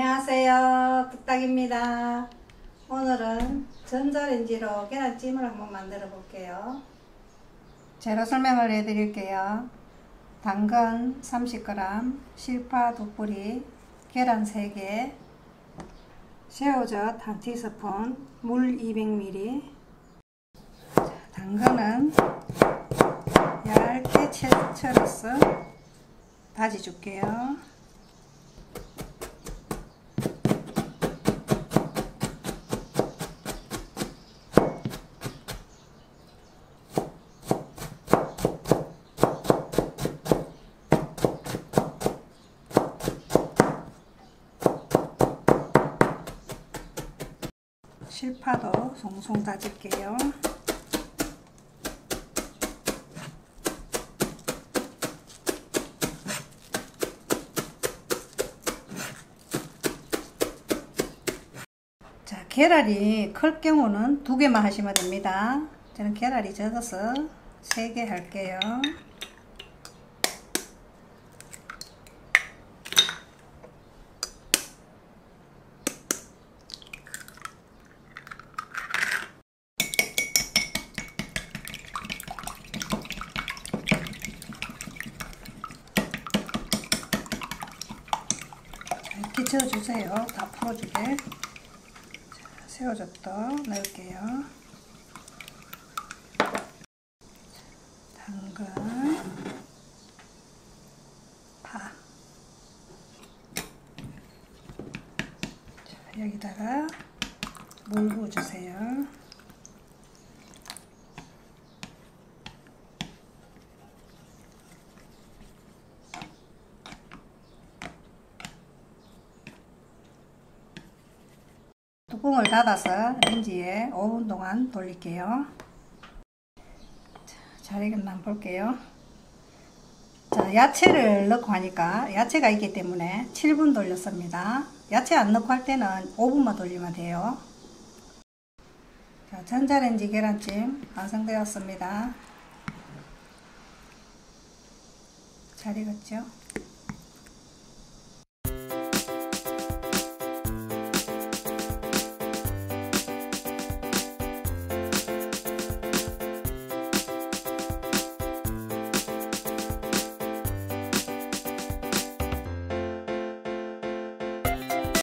안녕하세요. 뚝딱입니다. 오늘은 전자레인지로 계란찜을 한번 만들어 볼게요. 재료 설명을 해 드릴게요. 당근 30g 실파 2뿌리 계란 3개 새우젓 1티스푼 물 200ml 당근은 얇게 채쳐서 다져 줄게요 실파도 송송 다질게요. 자, 계란이 클 경우는 두 개만 하시면 됩니다. 저는 계란이 적어서 세 개 할게요. 이렇게 저어주세요. 다 풀어주게. 자, 새우젓도 넣을게요. 당근, 파. 자, 여기다가 물 부어주세요. 뚜껑을 닫아서 렌지에 5분 동안 돌릴게요. 자, 잘 익었나 한번 볼게요. 자, 야채를 넣고 하니까 야채가 있기 때문에 7분 돌렸습니다. 야채 안 넣고 할 때는 5분만 돌리면 돼요. 자, 전자레인지 계란찜 완성되었습니다. 잘 익었죠?